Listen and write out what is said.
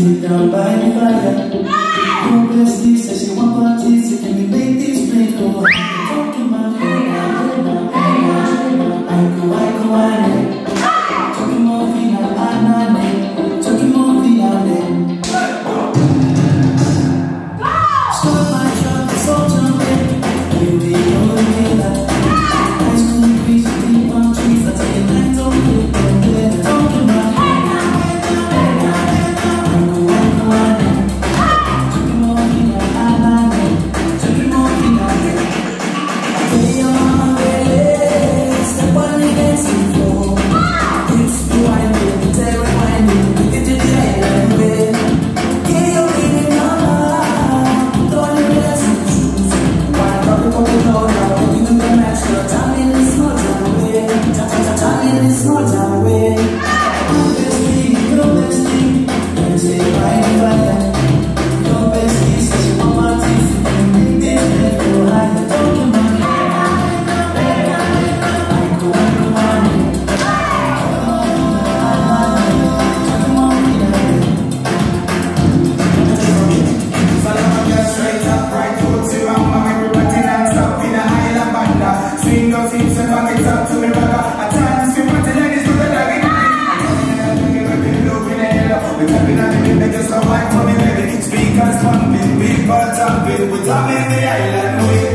Sit down by the fire. Your this, is that you want parties, so can we make this break over? sorry me Peppin' and the minute, just a wine for me, baby Speakers pumping, people jumping we're drumming the island, we